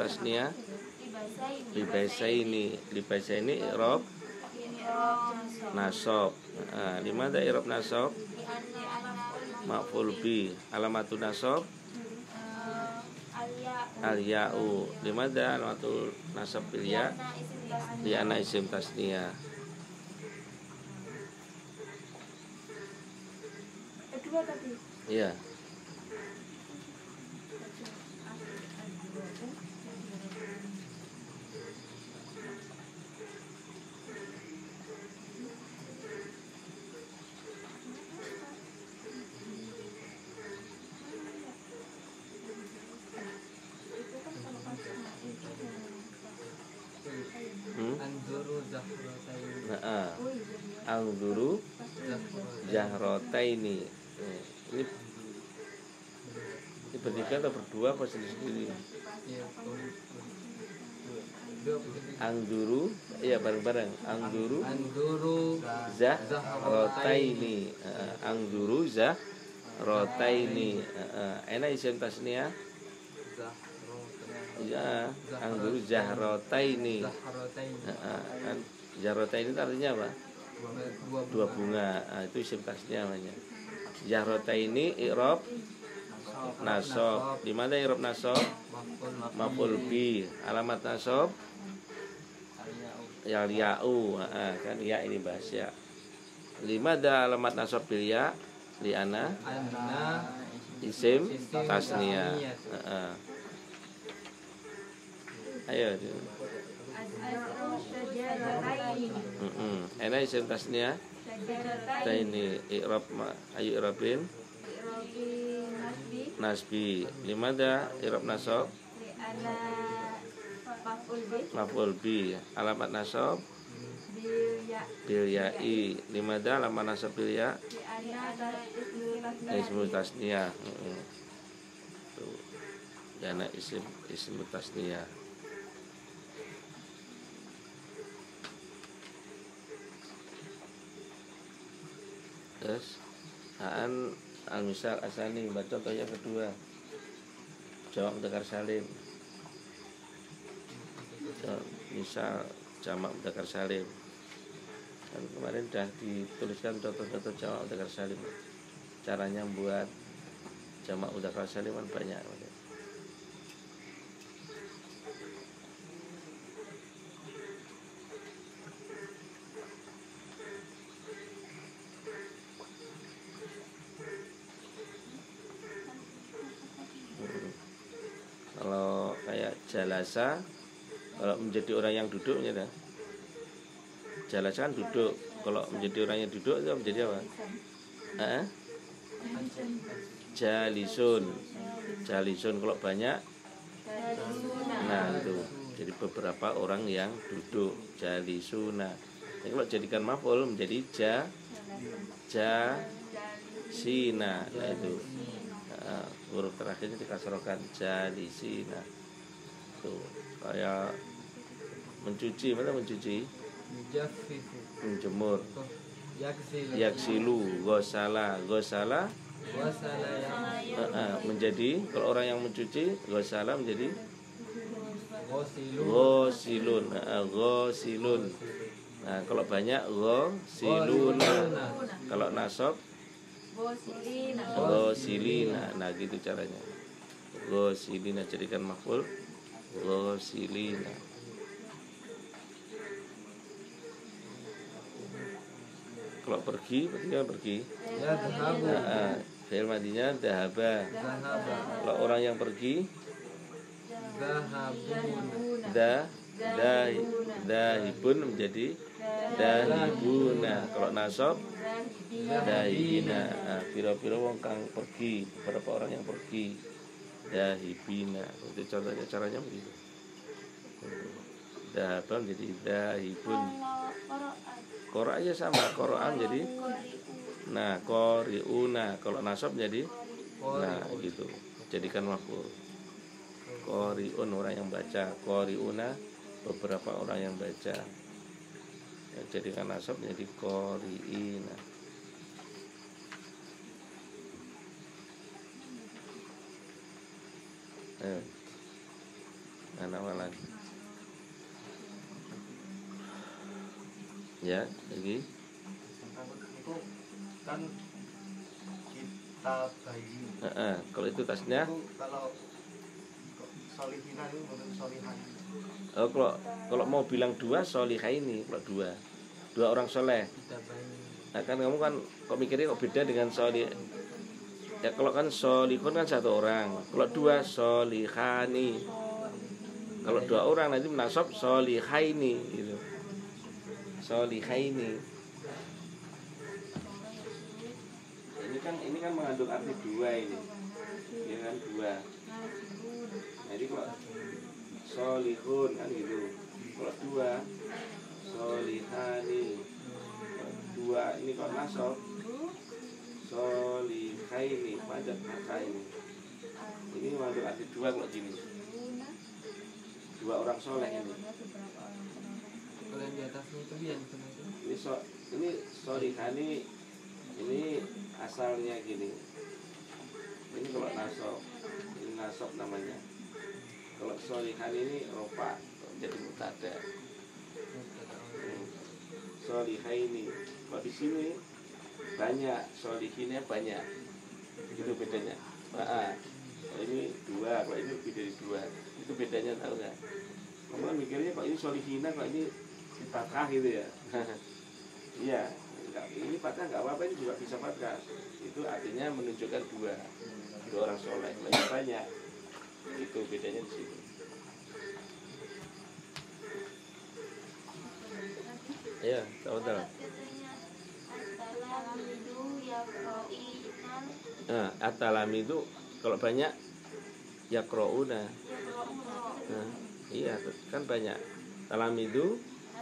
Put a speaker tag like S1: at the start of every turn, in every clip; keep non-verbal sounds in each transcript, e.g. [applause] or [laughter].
S1: tasnia
S2: Libasaini.
S1: libasaini libasaini i'rab nasab. Nah, di mana i'rab nasab?
S2: Lianna anak
S1: maf'ul bi alamatun nasab.
S2: Alia.
S1: al ya'u di mana alamatul nasab bil ya
S2: Liana isim tasnia. Kedua tadi.
S1: iya hmm?
S3: Anzuru zahratain
S1: nah, angduru jahrotaini Eh, ini. Ini bertiga atau berdua apa sendiri sendiri
S3: Ya,
S1: angduru iya bareng-bareng. Angduru
S3: Anzuru
S1: zahrotaini Eh, angduru zahrotaini Eh, enak isim tasnia ya? Angduru zahrotaini
S3: zahratain
S1: Eh, kan zahrotaini itu artinya apa
S3: dua
S1: bunga. Nah, itu isim tasnia namanya. Zahrotaini i'rab nasab. Di mana i'rab nasab?
S3: Maf'ul
S1: bi alamat nasab? Ya ya'u. Ah, kan ya ini bahas ya lima ada alamat nasab bil ya li ana.
S3: Anna
S1: isim tasnia. Ah. ayo Enak isim
S2: Syajaratain.
S1: ini i'rab ma- ayo i'rabin
S2: nasbi.
S1: nasbi lima ada i'rab nasab
S2: maf'ul bi.
S1: alamat nasab
S2: Bil ya.
S1: bil ya'i lima ada alamat nasab bil ya
S2: Liana ismu tasnia.
S1: Jana isim ismu tasnia terus Aan al misal asani baca yang kedua. Jawab mudakar salim. Misal jamak mudakar salim. Kan kemarin sudah dituliskan contoh-contoh jamak mudakar salim. Caranya buat jamak mudakar salim kan banyak jalasa. Kalau menjadi orang yang duduk gitu jalasa kan duduk. Kalau menjadi orang yang duduk itu menjadi apa? Hah? jalisun. Jalisun. Kalau banyak nah itu. Jadi beberapa orang yang duduk. Jalisuna. Jadi kalau jadikan maf'ul menjadi ja ja sina nah itu. Nah, huruf terakhirnya dikasrokan jalisina tuh kayak mencuci mana mencuci? Menjemur
S3: yaksilu
S1: yaksilu gosala. Gosala? Eh, menjadi kalau orang yang mencuci gosala menjadi? Gosilun. Gosilun nah kalau banyak gosiluna. Kalau nasab? Gosilina. Nah gitu caranya. Gosilina jadikan maful gosilina kalau pergi berarti kan pergi.
S3: Yadhabu
S1: nah, ah, fi'il madinya dahaba. Kalau orang yang pergi? Da da dahibun menjadi dahibuna. Kalau nasab? Dahibina. Nah, piro-piro wong kang pergi beberapa orang yang pergi dahibina itu contohnya caranya begitu. Dahaba menjadi dahibun koro aja sama koroan jadi. Nah koriuna kalau nasab jadi. Nah gitu. Jadikan maful koriun orang yang baca. Koriuna beberapa orang yang baca. Ya, jadikan nasab jadi koriina Ayo. Nah, nama lagi. Ya, lagi.
S4: itu kan kita bayi
S1: Heeh, kalau itu tasnya
S4: itu kalau solihina itu bukan
S1: Oh, kalau kalau mau bilang dua solihah ini kalau dua dua orang soleh nah kan kamu kan kok mikirnya kok beda dengan solih ya kalau kan solihun kan satu orang. Kalau dua solihani. Kalau dua orang nanti menasab solihaini gitu. Solihaini. Ini kan ini kan mengandung arti dua ini. Ya kan dua. Jadi kalau solihun kan gitu. Kalau dua solihani. Kalau dua ini kalau nasab solihaini padat maka ini. Ini mengandung arti dua kalau gini. Dua orang soleh ini.
S3: Kalau yang di atasnya itu itu?
S1: Ini so ini solihani ini asalnya gini. Ini kalau nasab ini nasab namanya. Kalau solihan ini ropa jadi mutada Hmm. solihaini kalau di sini banyak. Solihinnya banyak itu bedanya. Ah, kalau ini dua kalau ini lebih dari dua. Itu bedanya tahu nggak? Kamu kan mikirnya kok ini solihina kok ini fathah gitu ya? [laughs] Iya. Ini fathah nggak apa-apa ini juga bisa fathah itu artinya menunjukkan dua. Dua orang soleh kalau ini banyak. Itu bedanya di situ. Iya, tahu tahu. Nah, atalam itu kalau banyak ya krouna. Nah, iya, kan banyak. Talam itu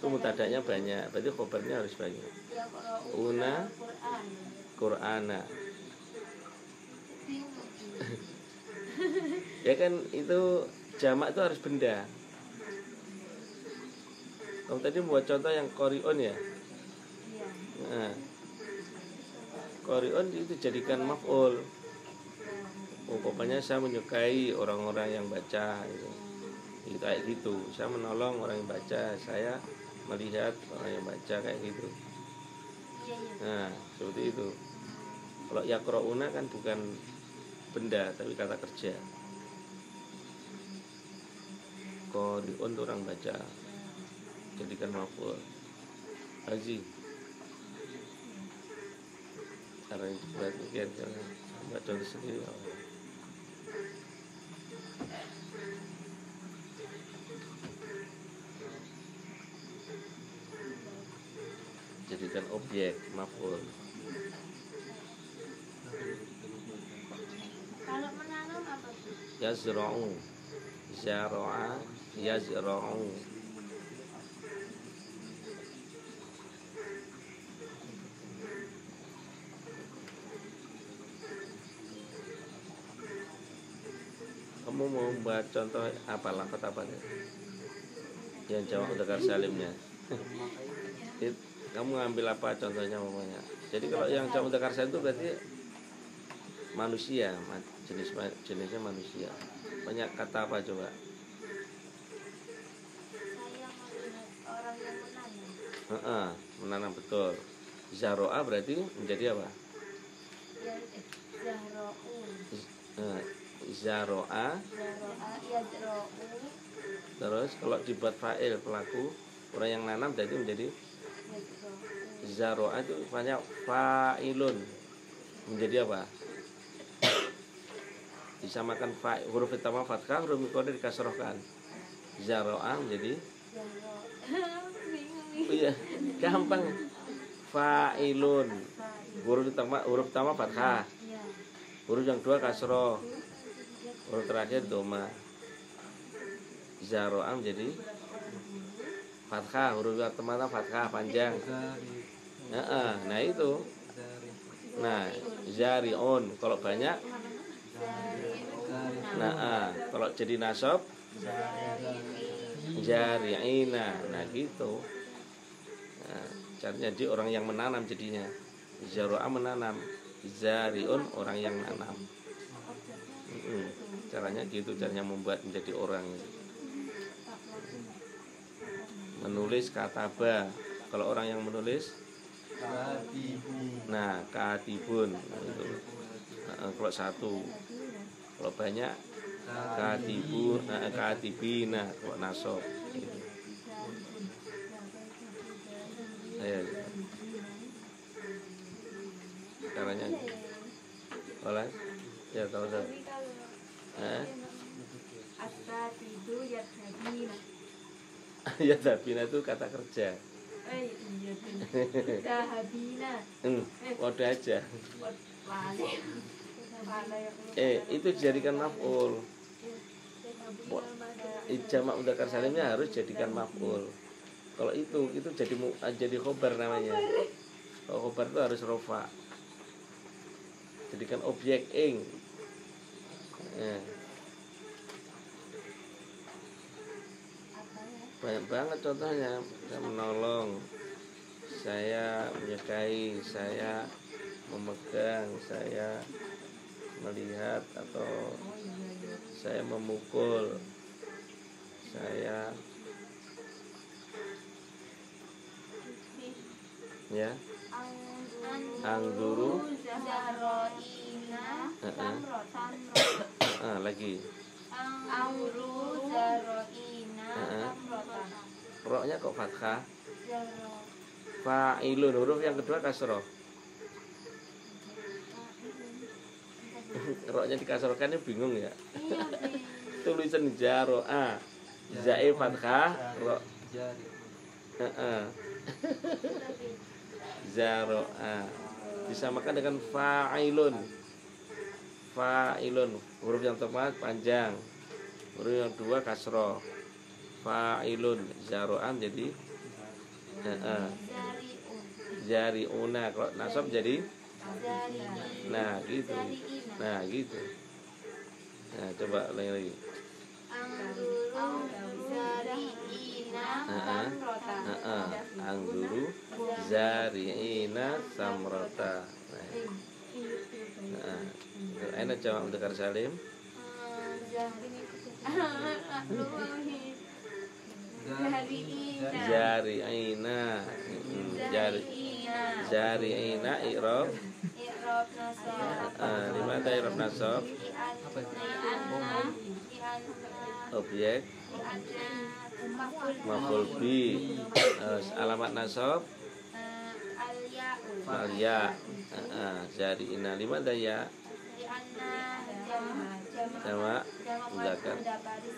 S1: itu mutadanya banyak, berarti khobarnya harus banyak. Una Qur'ana. [laughs] ya kan itu jamak itu harus benda. Kamu tadi buat contoh yang korion ya. Nah, korion itu jadikan maf'ul. Pokoknya saya menyukai orang-orang yang baca gitu. Itu kayak gitu. Saya menolong orang yang baca, saya melihat orang yang baca kayak gitu. Nah, seperti itu. Kalau yakrouna kan bukan benda tapi kata kerja. Korion itu orang baca jadikan maful Haji buat mikir jangan buat contoh sendiri. Jadikan objek maful.
S2: Kalau menanam apa tuh?
S1: yazra'u. Yazra'u buat contoh apa lafat apa yang jawab udakar salimnya? Kamu ngambil apa contohnya mamanya jadi kalau yang jawab udakar salim itu berarti manusia ma- jenis jenisnya manusia. Banyak kata apa coba?
S2: Saya menanam
S1: betul. Zaroa berarti menjadi apa?
S2: Ya, Zahroun.
S1: Zaroa. Terus kalau dibuat fa'il pelaku orang yang nanam berarti menjadi zaroa itu banyak fa'ilun. Menjadi apa? Disamakan fa huruf pertama fathah huruf mikodir dikasrohkan. Zaroa menjadi oh iya gampang. Fa'ilun. Huruf pertama huruf pertama fathah.
S2: Ya.
S1: huruf yang dua kasroh huruf terakhir doma zaroa menjadi fathah huruf pertama fathah panjang. Heeh, nah itu. Nah zarion kalau banyak. Nah ah, kalau jadi nasab jari'ina nah gitu. Nah, caranya jadi orang yang menanam jadinya. Zaroa menanam. Zariun orang yang menanam Mm-mm. Caranya gitu caranya membuat menjadi orang. Menulis kataba. Kalau orang yang menulis? Nah katibun itu. Kalau satu. Kalau banyak? Katibu nah, katibina kalau nasob gitu. Ayo. caranya? Oleh ya tahu tahu Hah?
S2: asatidu yadhabina.
S1: ya [laughs] itu kata kerja
S2: Eh iya bener. Dahabina. [laughs]
S1: hmm, waduh aja
S2: Lali. Lali.
S1: eh itu dijadikan maf'ul Wa- i- jamak mudzakkar salimnya harus jadikan maf'ul kalau itu itu jadi ah, jadi khobar namanya kalau khobar itu harus rofa jadikan objek ing Eh,
S2: ya?
S1: banyak banget contohnya saya menolong saya menyukai saya memegang saya melihat atau saya memukul saya ya Angguru.
S2: Zaroina.
S1: Ah, lagi.
S2: Zaroina. Samrota.
S1: roknya kok fathah?
S2: Zaro.
S1: fa'ilun huruf yang kedua kasroh [laughs] roknya dikasrohkan ini bingung ya?
S2: Iya [laughs]
S1: tulisan jaro a. Zae fathah ro.
S2: Tapi
S1: zaro a. Disamakan dengan fa'ilun fa'ilun huruf yang tepat panjang huruf yang dua kasroh fa'ilun zaroan jadi heeh.
S2: Zariun.
S1: jariuna kalau nasab jadi nah gitu nah gitu nah coba lagi lagi
S2: Angguru. Zariina.
S1: Heeh.
S2: Samrota.
S1: Heeh. angguru zariina samrota nah, nah. Enak jamak mudzakkar salim jari jariina i'rab
S2: I'rab nasab.
S1: ah lima?
S2: Li'anna. Li'anna.
S1: objek
S2: Li'anna. Maf'ul.
S1: maf'ul bi Eh, alamat nasab
S2: Eh, Al-ya'u.
S1: malya ah jariina lima daya.
S2: Jama. Jama.
S1: jamak mudzakkar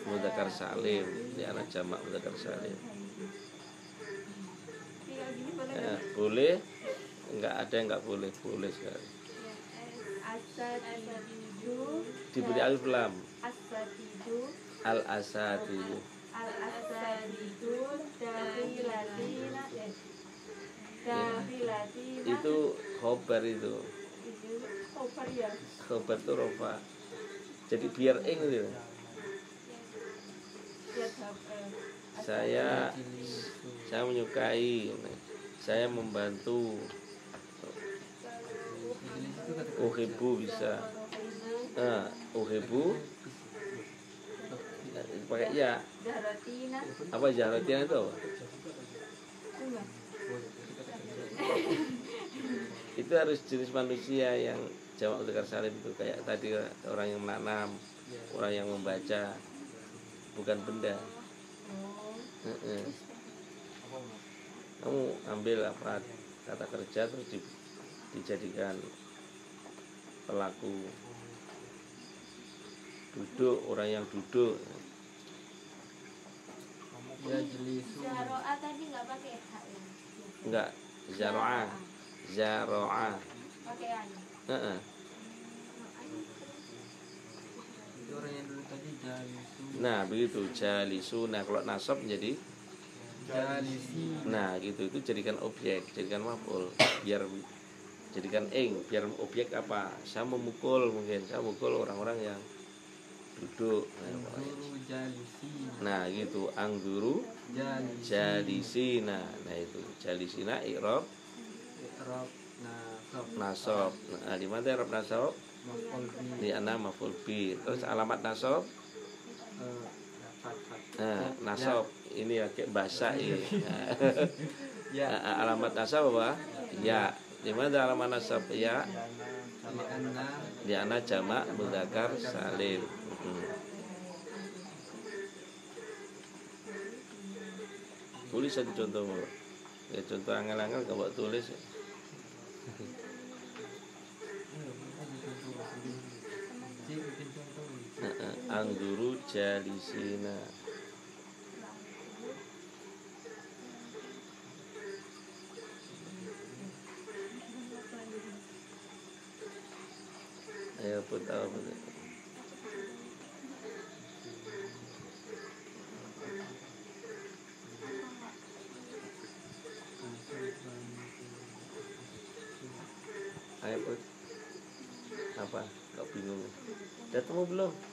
S2: mudzakkar
S1: salim di anak jamak mudzakkar salim Ya, boleh enggak ada yang enggak boleh boleh sekali diberi alif lam
S2: Asadidu.
S1: al asadi
S2: Al-asadidu. Dahilatina. eh, Dahilatina.
S1: itu khobar itu
S2: Over ya.
S1: khobar itu rofa. Jadi biar ing gitu
S2: Dia dapat.
S1: saya saya menyukai saya membantu. Uhibu bisa. Ah uhibu pakai ya apa jahrotian itu apa? Itu harus jenis manusia yang jamak mudzakkar salim itu kayak tadi orang yang menanam orang yang membaca bukan benda.
S2: Oh.
S1: Heeh. kamu ambil apa kata kerja terus di- dijadikan pelaku. Duduk orang yang duduk.
S3: Ya jelisu.
S2: Zaroa tadi nggak pakai H ya?
S1: enggak zaroa zaroa
S2: Pakai A ya?
S1: Heeh.
S3: Itu orang yang dulu tadi jalisu.
S1: Nah begitu. Jalisu nah kalau nasab menjadi? Nah gitu. Itu jadikan objek. Jadikan maf'ul. Biar jadikan ing biar objek apa? Saya memukul mungkin. Saya mukul orang-orang yang duduk. Nah, nah gitu. Angguru
S3: Jalisi.
S1: jalisina. Nah itu. Jalisina i'rab.
S3: Iqrab. Nah,
S1: nah di mana
S3: Maf'ul bi.
S1: di ana maf'ul bi. Terus alamat
S3: fat.
S1: Nah nasab. ini ya kayak bahasa [laughs] ini.
S3: Ya.
S1: alamat nasab apa? Ya. Di mana alamat nasab? Ya. Di ana. Jamak mudzakkar salim. Hmm. tulis satu contoh ya contoh angel-angel buat tulis Angguru jalisina Ayo pun tahu pun. Ayo pun. Apa? Kau bingung. Udah temu belum?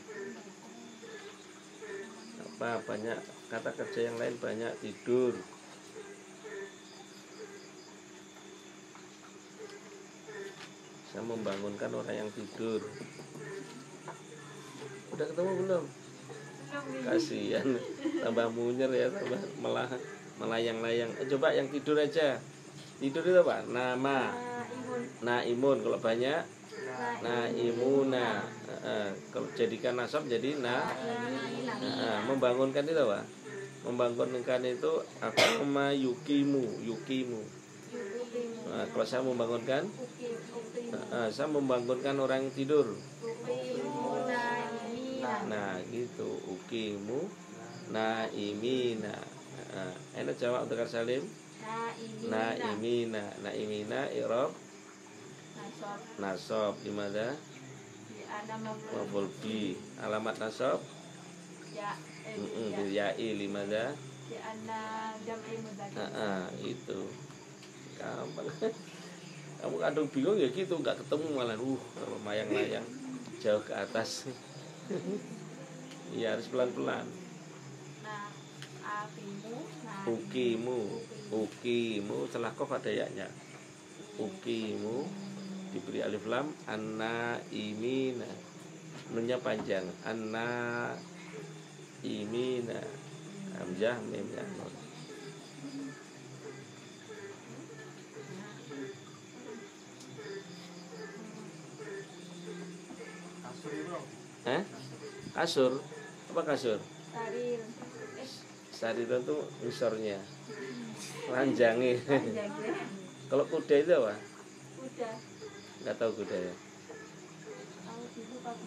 S1: Apa banyak kata kerja yang lain banyak tidur. Saya membangunkan orang yang tidur. Udah ketemu belum? Kasihan, tambah munyer ya, tambah melah melayang-layang. Eh, coba yang tidur aja. Tidur itu apa? Nama,
S2: Nah, imun.
S1: naimun kalau banyak
S2: Nah,
S1: naimuna. Heeh, kalau jadikan nasab jadi na Heeh, membangunkan itu apa? Membangunkan itu apa? Ma yukimu, yukimu. Nah, kalau saya membangunkan, heeh, saya membangunkan orang yang tidur. Nah, gitu. Ukimu naimina. Heeh, enak jawab untuk salim. Naimina, naimina irob nasab di mana? Maful bi. Alamat nasab?
S2: Ya,
S1: bil ya'i limada Ah, itu. Gampang. [laughs] Kamu kadang bingung ya gitu. Nggak ketemu malah. Uh mayang-layang jauh ke atas. [laughs] Iya harus pelan-pelan.
S2: Nah, apimu, nah,
S1: ukimu. Ukimu. Setelah kof ada yaknya ukimu diberi alif lam anna imina. Nunya panjang. Anna imina. Hamzah mim ya nun
S4: kasur
S1: eh apa kasur?
S2: Sarir.
S1: Sarira itu misornya. Ranjangnya.
S2: Panjang ya.
S1: kalau kuda itu apa?
S2: Udah.
S1: Nggak tahu ya.
S2: Kamu.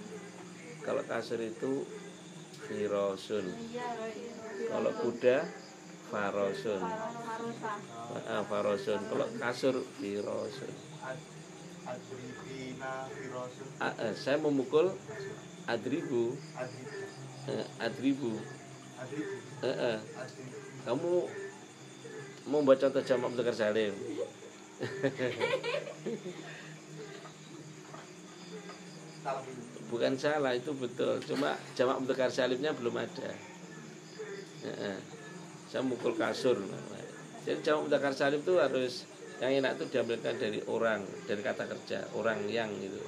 S1: kalau kasur itu firosun
S2: Iya,
S1: kalau kuda farosun
S2: Farosa.
S1: Ah, farosun kalau kasur firosun Ah, eh, saya memukul adribu.
S4: Adrib
S1: eh, adribu.
S4: Adrib
S1: Eh, eh. kamu mau baca contoh jamak mudzakkar salim [laughs] bukan salah itu betul. Cuma jamak mudzakkar salimnya belum ada. Eh. saya mukul kasur. Jadi jamak mudzakkar salim itu harus yang enak itu diambilkan dari orang dari kata kerja orang yang gitu.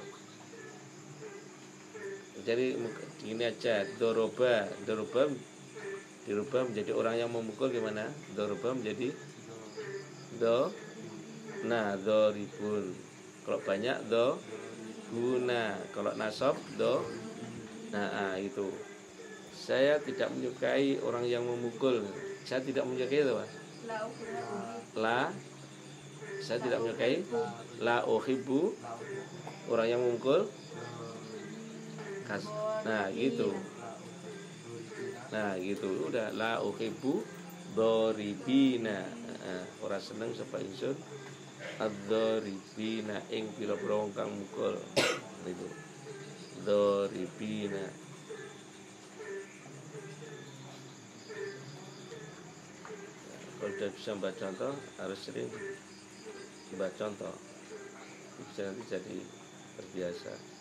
S1: Jadi gini aja doroba. Doroba dirubah menjadi orang yang memukul gimana? Doroba menjadi do nah doribun. Kalau banyak do guna. Kalau nasab do. Nah ah, itu. Saya tidak menyukai orang yang memukul. Saya tidak menyukai itu Pak. La saya tidak menyukai. La uhibbu. Orang yang memukul. Kas- nah gitu. Nah gitu. Udah. La uhibbu. Doribina. Nah, orang seneng sapa ingsun adzoribina ing pira-pira wong kang mukul. Itu doribina kalau udah bisa membaca contoh harus sering membaca contoh. Bisa nanti jadi terbiasa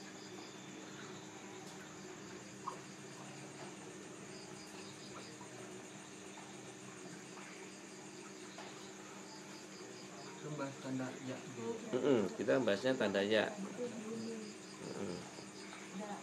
S3: Membahas tanda ya.
S1: Mm-mm, kita bahasnya tanda ya Mm-mm.
S2: Dak,